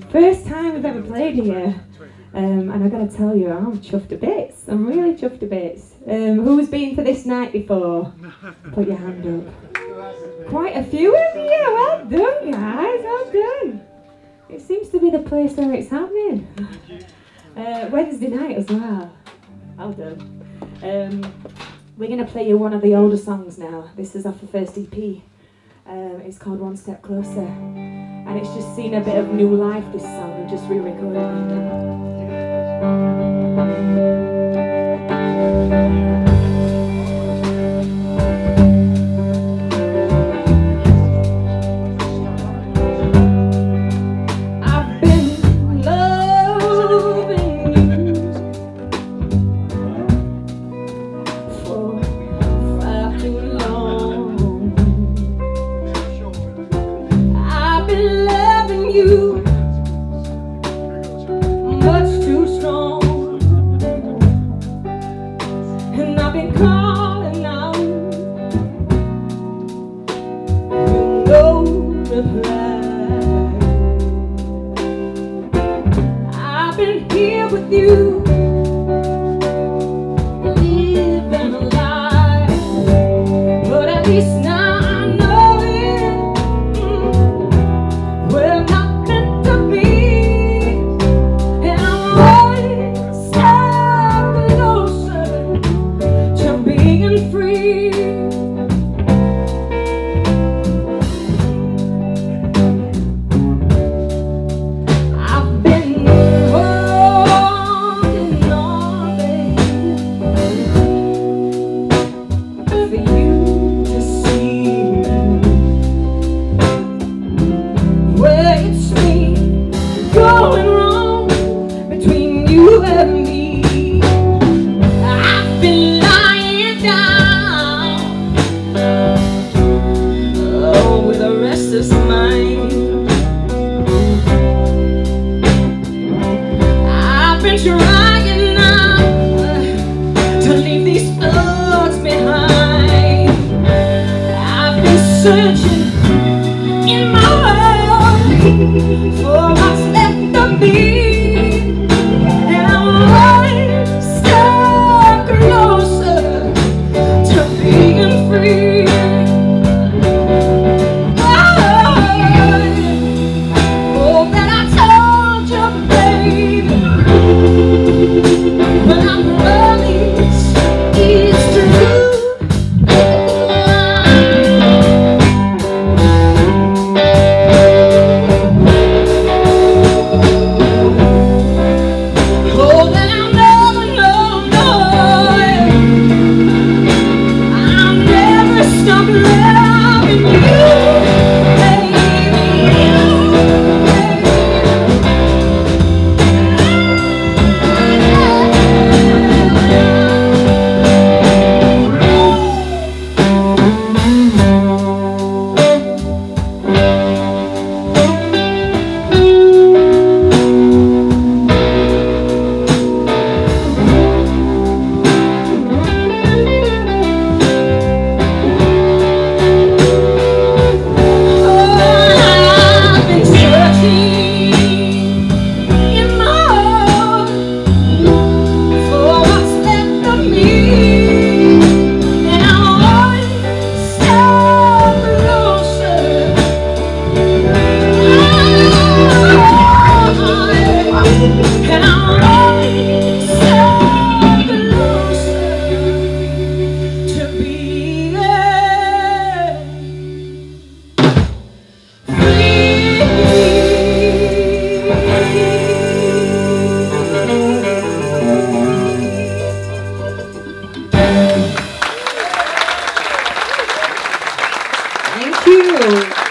First time we've ever played here. Um, and I've gotta tell you, I'm chuffed to bits. I'm really chuffed to bits. Um, who's been for this night before? Put your hand up. Quite a few of you. Well done, guys. Well done. It seems to be the place where it's happening. Uh, Wednesday night as well. Well done. Um, we're gonna play you one of the older songs now. This is off the first EP. Um, it's called One Step Closer. And it's just seen a bit of new life, this song. Just re-recorded been here with you, trying now to leave these thoughts behind. I've been searching in my heart for what's left of me, Thank you.